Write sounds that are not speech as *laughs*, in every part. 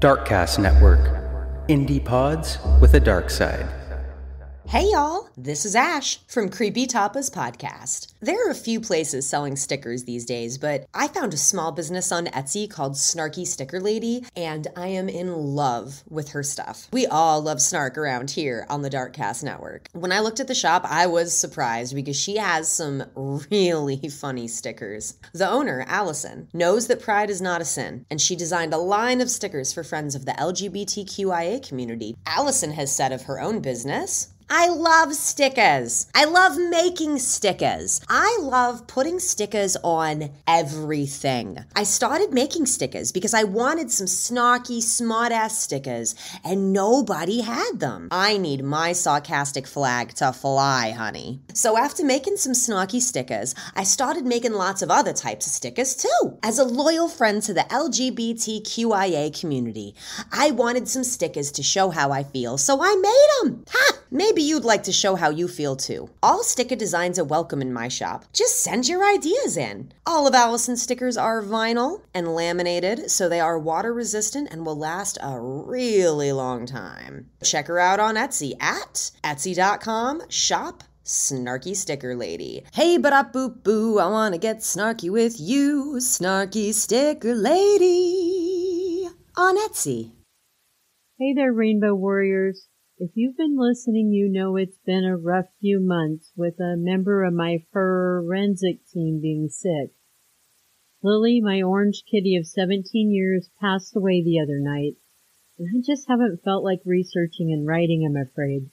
Darkcast Network. Indie pods with a dark side. Hey y'all, this is Ash from Creepy Tapas Podcast. There are a few places selling stickers these days, but I found a small business on Etsy called Snarky Sticker Lady, and I am in love with her stuff. We all love snark around here on the Darkcast Network. When I looked at the shop, I was surprised because she has some *laughs* really funny stickers. The owner, Allison, knows that pride is not a sin, and she designed a line of stickers for friends of the LGBTQIA community. Allison has said of her own business, I love stickers. I love making stickers. I love putting stickers on everything. I started making stickers because I wanted some snarky, smart ass stickers, and nobody had them. I need my sarcastic flag to fly, honey. So after making some snarky stickers, I started making lots of other types of stickers too. As a loyal friend to the LGBTQIA community, I wanted some stickers to show how I feel, so I made them. Ha! Maybe you'd like to show how you feel too. All sticker designs are welcome in my shop. Just send your ideas in. All of Allison's stickers are vinyl and laminated, so they are water resistant and will last a really long time. Check her out on Etsy at etsy.com shop Snarky Sticker Lady. Hey, but up boop boo, I wanna get snarky with you, Snarky Sticker Lady on Etsy. Hey there, Rainbow Warriors. If you've been listening, you know it's been a rough few months with a member of my forensic team being sick. Lily, my orange kitty of 17 years, passed away the other night, and I just haven't felt like researching and writing, I'm afraid.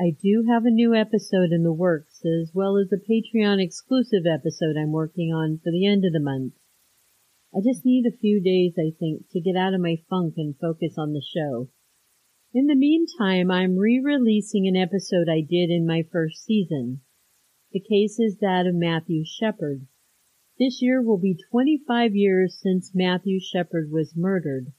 I do have a new episode in the works, as well as a Patreon exclusive episode I'm working on for the end of the month. I just need a few days, I think, to get out of my funk and focus on the show. In the meantime, I'm re-releasing an episode I did in my first season. The case is that of Matthew Shepard. This year will be 25 years since Matthew Shepard was murdered.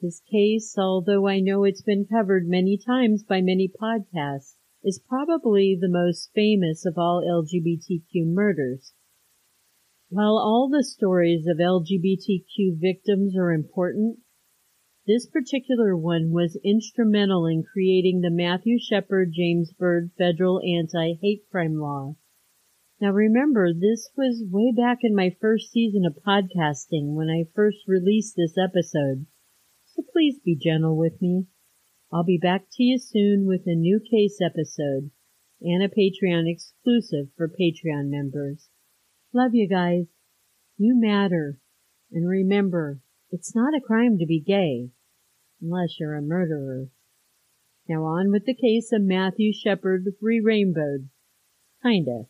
This case, although I know it's been covered many times by many podcasts, is probably the most famous of all LGBTQ murders. While all the stories of LGBTQ victims are important, this particular one was instrumental in creating the Matthew Shepard James Byrd federal anti-hate crime law. Now remember, this was way back in my first season of podcasting when I first released this episode. So please be gentle with me. I'll be back to you soon with a new case episode and a Patreon exclusive for Patreon members. Love you guys. You matter. And remember, it's not a crime to be gay, unless you're a murderer. Now on with the case of Matthew Shepard re-rainbowed. Kinda.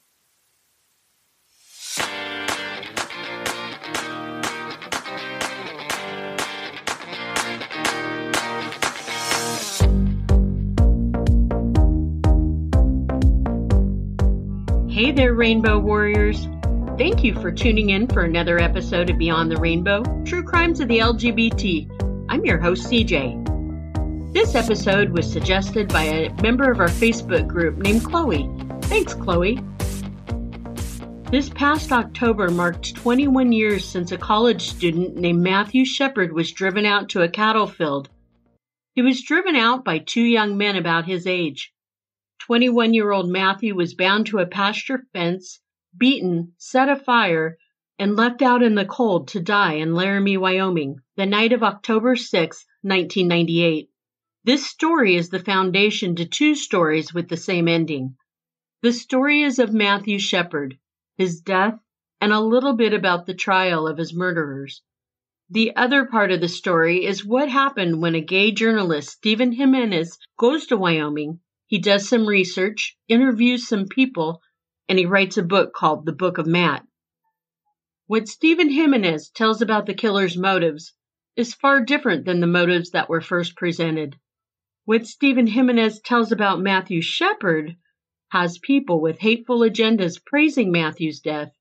Hey there, Rainbow Warriors. Thank you for tuning in for another episode of Beyond the Rainbow True Crimes of the LGBT. I'm your host, CJ. This episode was suggested by a member of our Facebook group named Chloe. Thanks, Chloe. This past October marked 21 years since a college student named Matthew Shepard was driven out to a cattle field. He was driven out by two young men about his age. 21 year old Matthew was bound to a pasture fence, beaten, set afire, and left out in the cold to die in Laramie, Wyoming, the night of October 6, 1998. This story is the foundation to two stories with the same ending. The story is of Matthew Shepard, his death, and a little bit about the trial of his murderers. The other part of the story is what happened when a gay journalist, Stephen Jimenez, goes to Wyoming he does some research, interviews some people, and he writes a book called The Book of Matt. What Stephen Jimenez tells about the killer's motives is far different than the motives that were first presented. What Stephen Jimenez tells about Matthew Shepard has people with hateful agendas praising Matthew's death.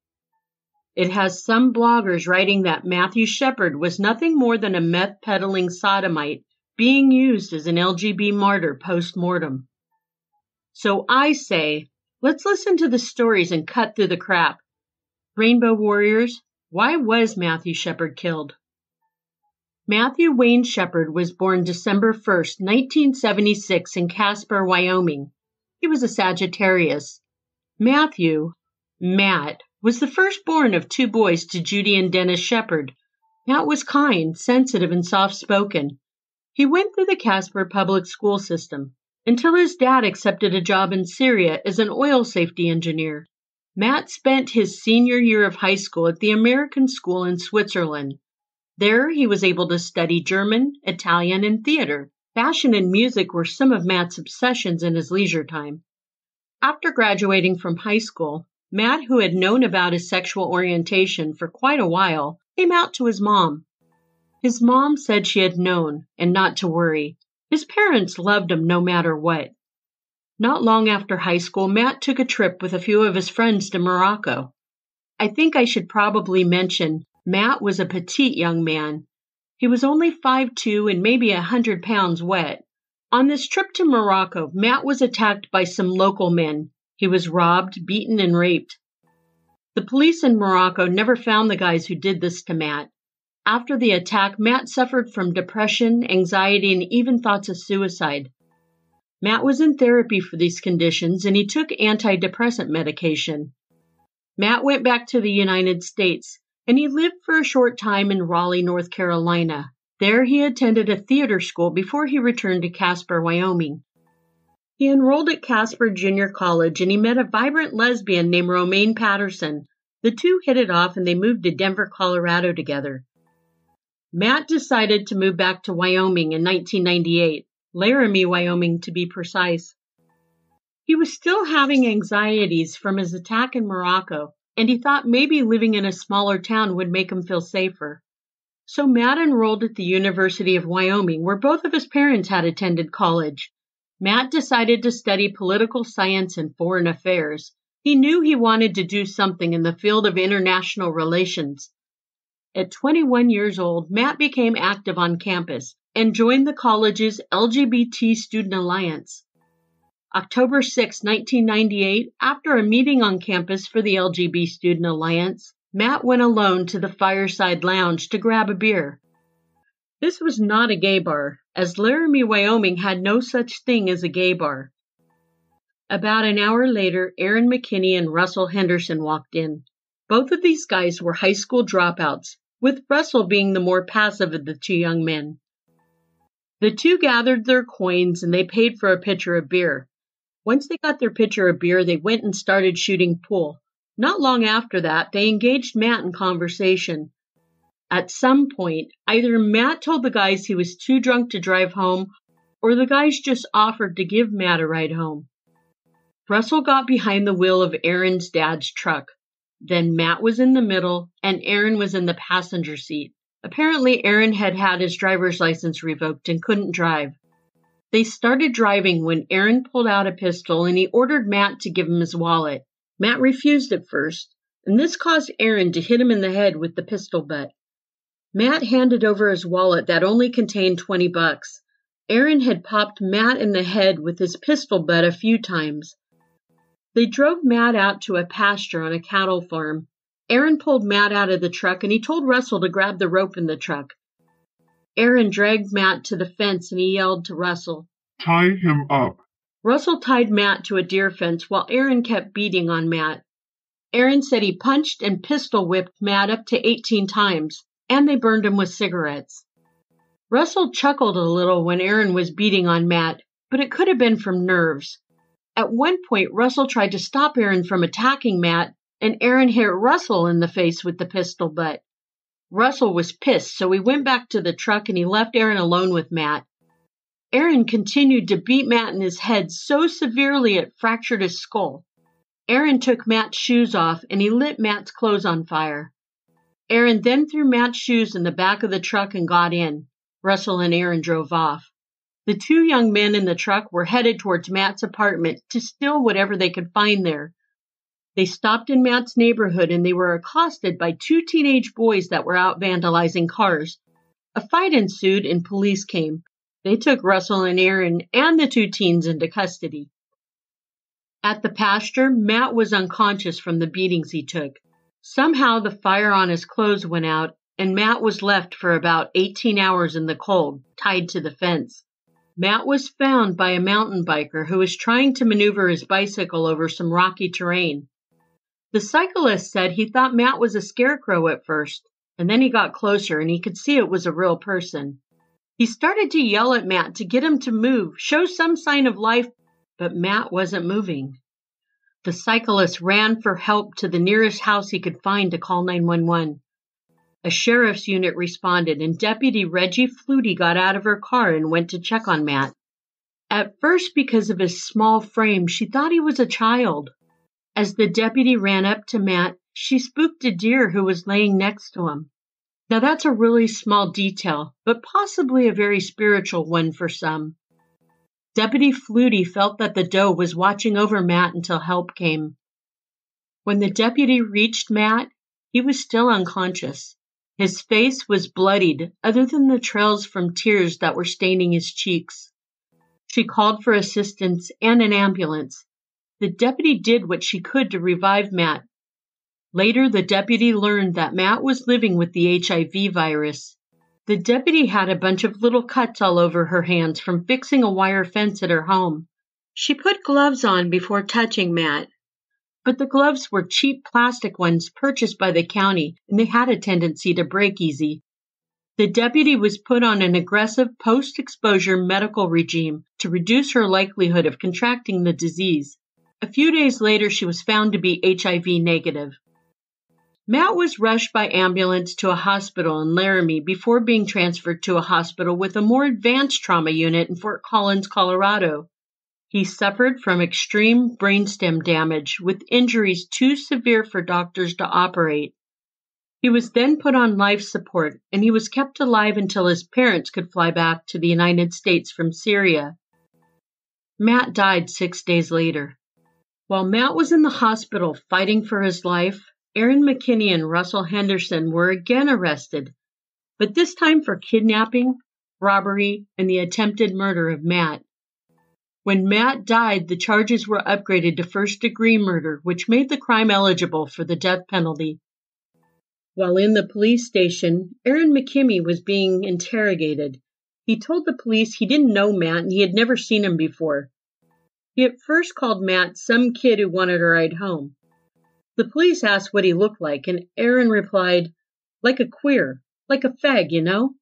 It has some bloggers writing that Matthew Shepard was nothing more than a meth peddling sodomite being used as an LGB martyr post mortem. So I say, let's listen to the stories and cut through the crap. Rainbow Warriors, why was Matthew Shepard killed? Matthew Wayne Shepard was born December 1, 1976, in Casper, Wyoming. He was a Sagittarius. Matthew, Matt, was the firstborn of two boys to Judy and Dennis Shepard. Matt was kind, sensitive, and soft spoken. He went through the Casper public school system until his dad accepted a job in Syria as an oil safety engineer. Matt spent his senior year of high school at the American School in Switzerland. There he was able to study German, Italian, and theater. Fashion and music were some of Matt's obsessions in his leisure time. After graduating from high school, Matt, who had known about his sexual orientation for quite a while, came out to his mom. His mom said she had known and not to worry. His parents loved him no matter what. Not long after high school, Matt took a trip with a few of his friends to Morocco. I think I should probably mention Matt was a petite young man. He was only five two and maybe a hundred pounds wet. On this trip to Morocco, Matt was attacked by some local men. He was robbed, beaten, and raped. The police in Morocco never found the guys who did this to Matt. After the attack, Matt suffered from depression, anxiety, and even thoughts of suicide. Matt was in therapy for these conditions and he took antidepressant medication. Matt went back to the United States and he lived for a short time in Raleigh, North Carolina. There he attended a theater school before he returned to Casper, Wyoming. He enrolled at Casper Junior College and he met a vibrant lesbian named Romaine Patterson. The two hit it off and they moved to Denver, Colorado together. Matt decided to move back to Wyoming in 1998. Laramie, Wyoming, to be precise. He was still having anxieties from his attack in Morocco, and he thought maybe living in a smaller town would make him feel safer. So Matt enrolled at the University of Wyoming, where both of his parents had attended college. Matt decided to study political science and foreign affairs. He knew he wanted to do something in the field of international relations. At 21 years old, Matt became active on campus and joined the college's LGBT Student Alliance. October 6, 1998, after a meeting on campus for the LGBT Student Alliance, Matt went alone to the Fireside Lounge to grab a beer. This was not a gay bar, as Laramie, Wyoming had no such thing as a gay bar. About an hour later, Aaron McKinney and Russell Henderson walked in. Both of these guys were high school dropouts, with Russell being the more passive of the two young men. The two gathered their coins and they paid for a pitcher of beer. Once they got their pitcher of beer, they went and started shooting pool. Not long after that, they engaged Matt in conversation. At some point, either Matt told the guys he was too drunk to drive home, or the guys just offered to give Matt a ride home. Russell got behind the wheel of Aaron's dad's truck. Then Matt was in the middle, and Aaron was in the passenger seat. Apparently, Aaron had had his driver's license revoked and couldn't drive. They started driving when Aaron pulled out a pistol and he ordered Matt to give him his wallet. Matt refused at first, and this caused Aaron to hit him in the head with the pistol butt. Matt handed over his wallet that only contained 20 bucks. Aaron had popped Matt in the head with his pistol butt a few times. They drove Matt out to a pasture on a cattle farm. Aaron pulled Matt out of the truck and he told Russell to grab the rope in the truck. Aaron dragged Matt to the fence and he yelled to Russell, Tie him up. Russell tied Matt to a deer fence while Aaron kept beating on Matt. Aaron said he punched and pistol whipped Matt up to 18 times, and they burned him with cigarettes. Russell chuckled a little when Aaron was beating on Matt, but it could have been from nerves. At one point, Russell tried to stop Aaron from attacking Matt, and Aaron hit Russell in the face with the pistol butt. Russell was pissed, so he went back to the truck and he left Aaron alone with Matt. Aaron continued to beat Matt in his head so severely it fractured his skull. Aaron took Matt's shoes off and he lit Matt's clothes on fire. Aaron then threw Matt's shoes in the back of the truck and got in. Russell and Aaron drove off. The two young men in the truck were headed towards Matt's apartment to steal whatever they could find there. They stopped in Matt's neighborhood and they were accosted by two teenage boys that were out vandalizing cars. A fight ensued and police came. They took Russell and Aaron and the two teens into custody. At the pasture, Matt was unconscious from the beatings he took. Somehow the fire on his clothes went out and Matt was left for about 18 hours in the cold, tied to the fence. Matt was found by a mountain biker who was trying to maneuver his bicycle over some rocky terrain. The cyclist said he thought Matt was a scarecrow at first, and then he got closer and he could see it was a real person. He started to yell at Matt to get him to move, show some sign of life, but Matt wasn't moving. The cyclist ran for help to the nearest house he could find to call 911. A sheriff's unit responded, and Deputy Reggie Fluty got out of her car and went to check on Matt. At first, because of his small frame, she thought he was a child. As the deputy ran up to Matt, she spooked a deer who was laying next to him. Now that's a really small detail, but possibly a very spiritual one for some. Deputy Fluty felt that the doe was watching over Matt until help came. When the deputy reached Matt, he was still unconscious. His face was bloodied, other than the trails from tears that were staining his cheeks. She called for assistance and an ambulance. The deputy did what she could to revive Matt. Later, the deputy learned that Matt was living with the HIV virus. The deputy had a bunch of little cuts all over her hands from fixing a wire fence at her home. She put gloves on before touching Matt, but the gloves were cheap plastic ones purchased by the county and they had a tendency to break easy. The deputy was put on an aggressive post exposure medical regime to reduce her likelihood of contracting the disease. A few days later, she was found to be HIV negative. Matt was rushed by ambulance to a hospital in Laramie before being transferred to a hospital with a more advanced trauma unit in Fort Collins, Colorado. He suffered from extreme brainstem damage with injuries too severe for doctors to operate. He was then put on life support and he was kept alive until his parents could fly back to the United States from Syria. Matt died six days later. While Matt was in the hospital fighting for his life, Aaron McKinney and Russell Henderson were again arrested, but this time for kidnapping, robbery, and the attempted murder of Matt. When Matt died, the charges were upgraded to first degree murder, which made the crime eligible for the death penalty. While in the police station, Aaron McKinney was being interrogated. He told the police he didn't know Matt and he had never seen him before. He at first called Matt some kid who wanted a ride home. The police asked what he looked like, and Aaron replied, like a queer, like a fag, you know?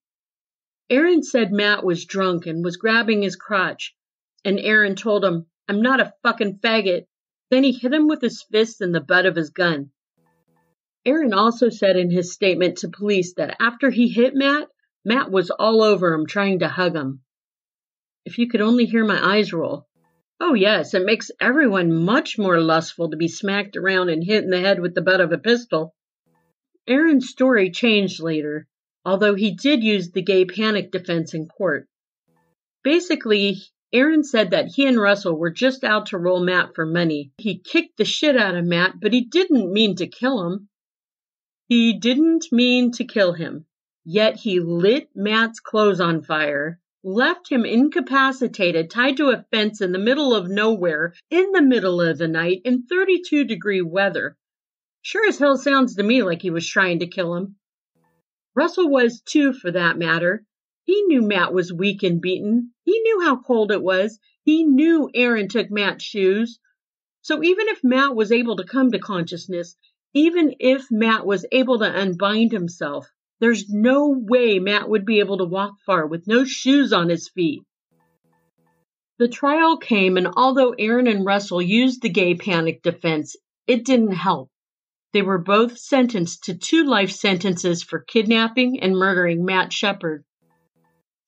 Aaron said Matt was drunk and was grabbing his crotch, and Aaron told him, I'm not a fucking faggot. Then he hit him with his fist and the butt of his gun. Aaron also said in his statement to police that after he hit Matt, Matt was all over him trying to hug him. If you could only hear my eyes roll. Oh, yes, it makes everyone much more lustful to be smacked around and hit in the head with the butt of a pistol. Aaron's story changed later, although he did use the gay panic defense in court. Basically, Aaron said that he and Russell were just out to roll Matt for money. He kicked the shit out of Matt, but he didn't mean to kill him. He didn't mean to kill him. Yet he lit Matt's clothes on fire left him incapacitated, tied to a fence in the middle of nowhere, in the middle of the night, in 32 degree weather. Sure as hell sounds to me like he was trying to kill him. Russell was too, for that matter. He knew Matt was weak and beaten. He knew how cold it was. He knew Aaron took Matt's shoes. So even if Matt was able to come to consciousness, even if Matt was able to unbind himself, there's no way Matt would be able to walk far with no shoes on his feet. The trial came, and although Aaron and Russell used the gay panic defense, it didn't help. They were both sentenced to two life sentences for kidnapping and murdering Matt Shepard.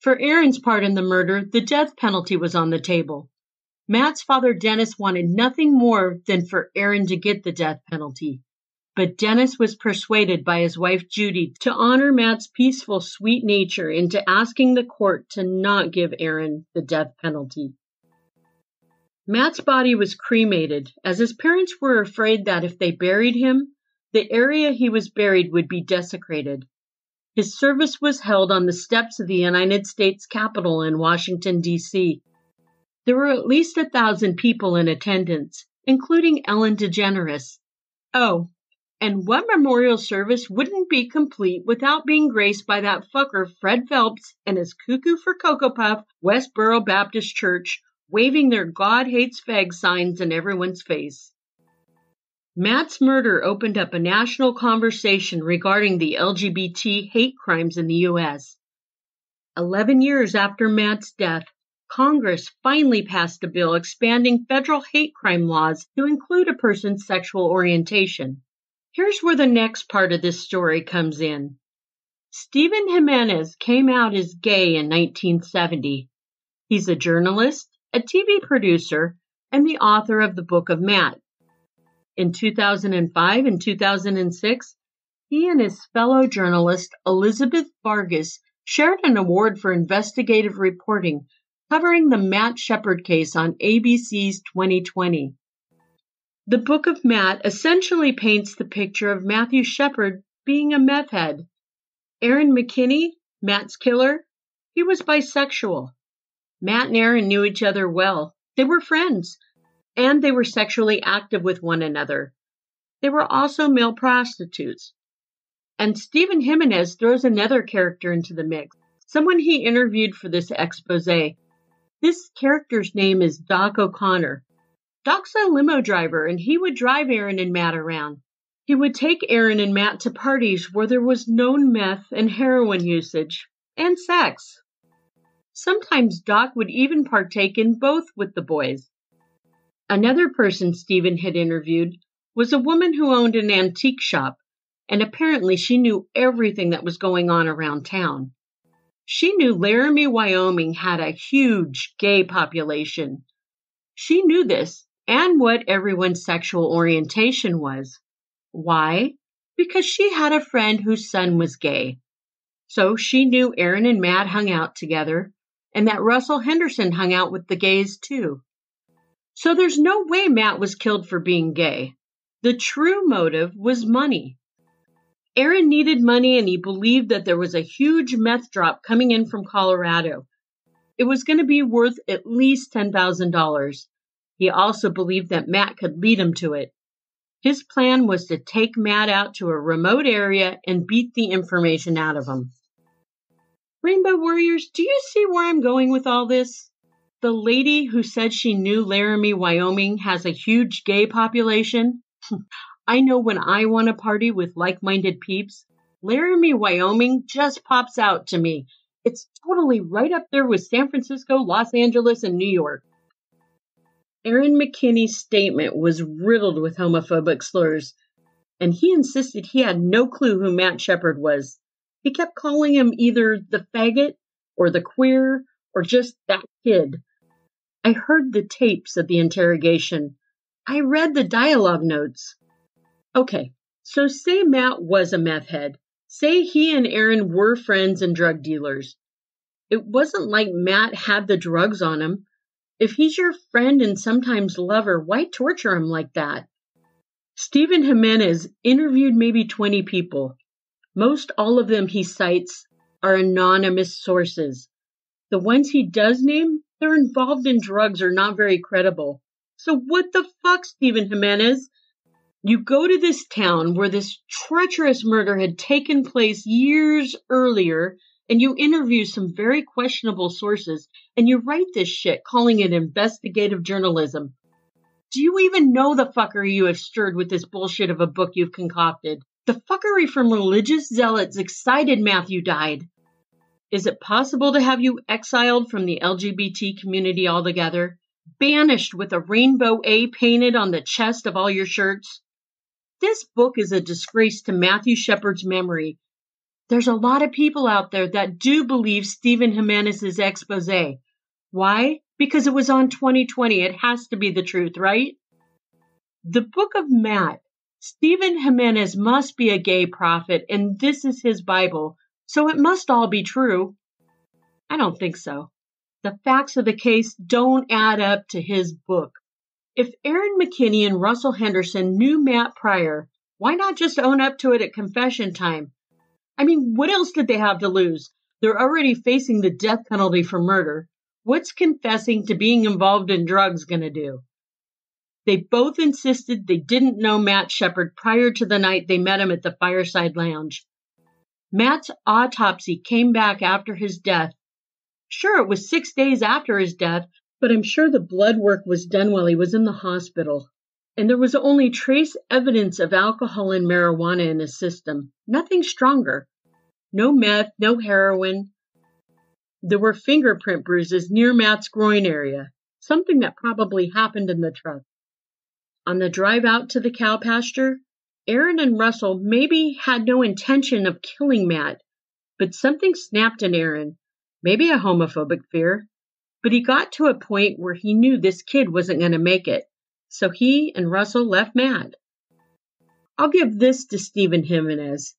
For Aaron's part in the murder, the death penalty was on the table. Matt's father, Dennis, wanted nothing more than for Aaron to get the death penalty. But Dennis was persuaded by his wife Judy to honor Matt's peaceful, sweet nature into asking the court to not give Aaron the death penalty. Matt's body was cremated, as his parents were afraid that if they buried him, the area he was buried would be desecrated. His service was held on the steps of the United States Capitol in Washington, D.C. There were at least a thousand people in attendance, including Ellen DeGeneres. Oh, And what memorial service wouldn't be complete without being graced by that fucker Fred Phelps and his cuckoo for Cocoa Puff Westboro Baptist Church waving their God hates fag signs in everyone's face. Matt's murder opened up a national conversation regarding the LGBT hate crimes in the U.S. Eleven years after Matt's death, Congress finally passed a bill expanding federal hate crime laws to include a person's sexual orientation. Here's where the next part of this story comes in. Stephen Jimenez came out as gay in 1970. He's a journalist, a TV producer, and the author of the Book of Matt. In 2005 and 2006, he and his fellow journalist Elizabeth Vargas shared an award for investigative reporting covering the Matt Shepard case on ABC's 2020. The Book of Matt essentially paints the picture of Matthew Shepard being a meth head. Aaron McKinney, Matt's killer, he was bisexual. Matt and Aaron knew each other well. They were friends, and they were sexually active with one another. They were also male prostitutes. And Stephen Jimenez throws another character into the mix, someone he interviewed for this expose. This character's name is Doc O'Connor, Doc's a limo driver, and he would drive Aaron and Matt around. He would take Aaron and Matt to parties where there was known meth and heroin usage, and sex. Sometimes Doc would even partake in both with the boys. Another person Stephen had interviewed was a woman who owned an antique shop, and apparently she knew everything that was going on around town. She knew Laramie, Wyoming had a huge gay population. She knew this and what everyone's sexual orientation was. Why? Because she had a friend whose son was gay. So she knew Aaron and Matt hung out together, and that Russell Henderson hung out with the gays too. So there's no way Matt was killed for being gay. The true motive was money. Aaron needed money and he believed that there was a huge meth drop coming in from Colorado. It was going to be worth at least $10,000. He also believed that Matt could lead him to it. His plan was to take Matt out to a remote area and beat the information out of him. Rainbow Warriors, do you see where I'm going with all this? The lady who said she knew Laramie, Wyoming has a huge gay population. *laughs* I know when I want to party with like minded peeps, Laramie, Wyoming just pops out to me. It's totally right up there with San Francisco, Los Angeles, and New York. Aaron McKinney's statement was riddled with homophobic slurs, and he insisted he had no clue who Matt Shepard was. He kept calling him either the faggot or the queer or just that kid. I heard the tapes of the interrogation. I read the dialogue notes. Okay, so say Matt was a meth head. Say he and Aaron were friends and drug dealers. It wasn't like Matt had the drugs on him. If he's your friend and sometimes lover, why torture him like that? Stephen Jimenez interviewed maybe 20 people. Most all of them he cites are anonymous sources. The ones he does name, they're involved in drugs or not very credible. So what the fuck, Stephen Jimenez? You go to this town where this treacherous murder had taken place years earlier and you interview some very questionable sources and you write this shit calling it investigative journalism. Do you even know the fuckery you have stirred with this bullshit of a book you've concocted? The fuckery from religious zealots excited Matthew died. Is it possible to have you exiled from the LGBT community altogether? Banished with a rainbow A painted on the chest of all your shirts? This book is a disgrace to Matthew Shepard's memory there's a lot of people out there that do believe Stephen Jimenez's expose. Why? Because it was on 2020. It has to be the truth, right? The book of Matt. Stephen Jimenez must be a gay prophet, and this is his Bible, so it must all be true. I don't think so. The facts of the case don't add up to his book. If Aaron McKinney and Russell Henderson knew Matt prior, why not just own up to it at confession time? I mean, what else did they have to lose? They're already facing the death penalty for murder. What's confessing to being involved in drugs going to do? They both insisted they didn't know Matt Shepard prior to the night they met him at the Fireside Lounge. Matt's autopsy came back after his death. Sure, it was six days after his death, but I'm sure the blood work was done while he was in the hospital. And there was only trace evidence of alcohol and marijuana in his system, nothing stronger. No meth, no heroin. There were fingerprint bruises near Matt's groin area, something that probably happened in the truck. On the drive out to the cow pasture, Aaron and Russell maybe had no intention of killing Matt, but something snapped in Aaron, maybe a homophobic fear. But he got to a point where he knew this kid wasn't going to make it, so he and Russell left Matt. I'll give this to Stephen Jimenez.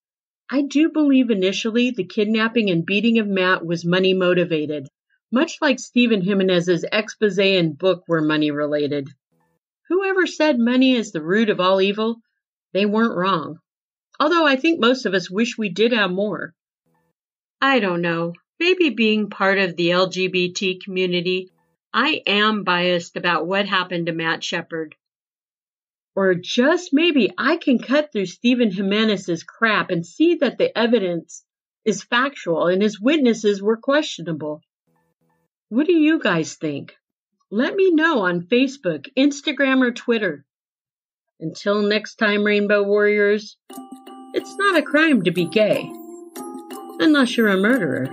I do believe initially the kidnapping and beating of Matt was money motivated, much like Stephen Jimenez's expose and book were money related. Whoever said money is the root of all evil, they weren't wrong. Although I think most of us wish we did have more. I don't know. Maybe being part of the LGBT community, I am biased about what happened to Matt Shepard. Or just maybe I can cut through Stephen Jimenez's crap and see that the evidence is factual and his witnesses were questionable. What do you guys think? Let me know on Facebook, Instagram, or Twitter. Until next time, Rainbow Warriors, it's not a crime to be gay, unless you're a murderer.